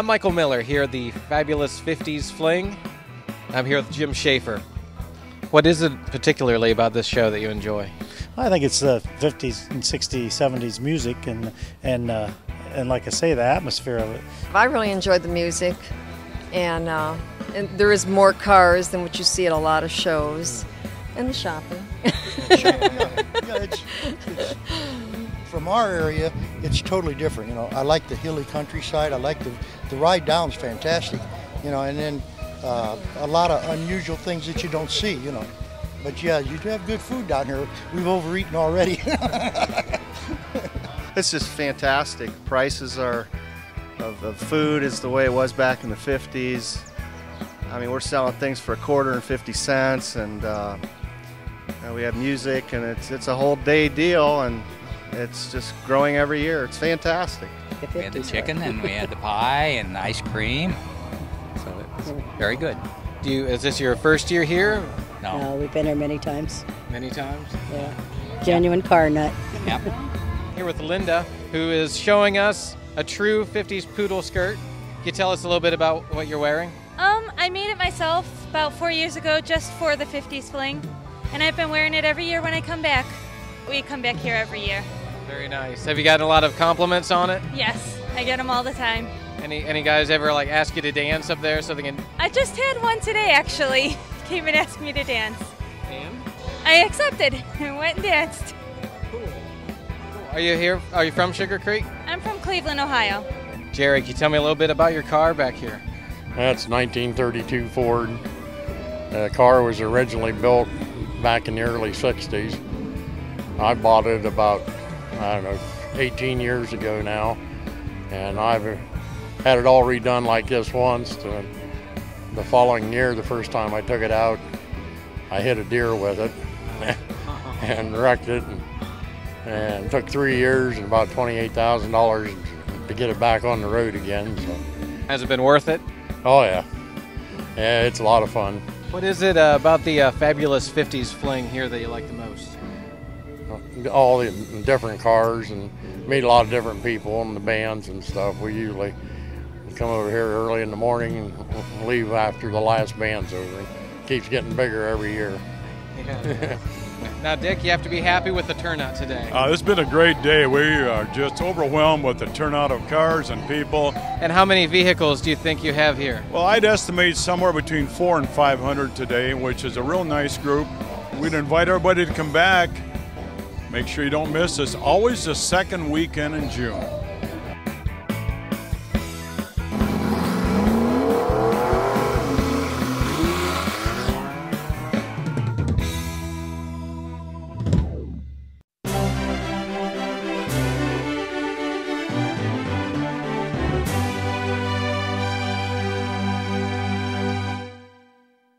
I'm Michael Miller here at the Fabulous 50s Fling. I'm here with Jim Schaefer. What is it particularly about this show that you enjoy? I think it's the 50s and 60s, 70s music, and and uh, and like I say, the atmosphere of it. I really enjoyed the music, and, uh, and there is more cars than what you see at a lot of shows, and the shopping. From our area, it's totally different. You know, I like the hilly countryside. I like the the ride down's fantastic. You know, and then uh, a lot of unusual things that you don't see. You know, but yeah, you do have good food down here. We've overeaten already. it's just fantastic. Prices are of, of, food is the way it was back in the 50s. I mean, we're selling things for a quarter and 50 cents, and, uh, and we have music, and it's it's a whole day deal, and it's just growing every year. It's fantastic. We had the chicken, and we had the pie and ice cream, so it's very good. Do you? Is this your first year here? No. No, we've been here many times. Many times. Yeah. Genuine car nut. Yep. Here with Linda, who is showing us a true 50s poodle skirt. Can you tell us a little bit about what you're wearing? Um, I made it myself about four years ago just for the 50s fling, and I've been wearing it every year when I come back. We come back here every year. Very nice. Have you gotten a lot of compliments on it? Yes, I get them all the time. Any any guys ever like ask you to dance up there so they can? I just had one today actually. Came and asked me to dance. And? I accepted and went and danced. Cool. Are you here? Are you from Sugarcreek? I'm from Cleveland, Ohio. Jerry, can you tell me a little bit about your car back here? That's 1932 Ford. The car was originally built back in the early 60s. I bought it about, I don't know, 18 years ago now. And I've had it all redone like this once. To, the following year, the first time I took it out, I hit a deer with it and wrecked it. And, and took three years and about $28,000 to get it back on the road again. So. Has it been worth it? Oh, yeah. Yeah, it's a lot of fun. What is it uh, about the uh, fabulous 50s fling here that you like the most? All the different cars and meet a lot of different people and the bands and stuff. We usually come over here early in the morning and leave after the last band's over. It keeps getting bigger every year. Yeah. now, Dick, you have to be happy with the turnout today. Uh, it's been a great day. We are just overwhelmed with the turnout of cars and people. And how many vehicles do you think you have here? Well, I'd estimate somewhere between four and 500 today, which is a real nice group. We'd invite everybody to come back. Make sure you don't miss us. Always the second weekend in June.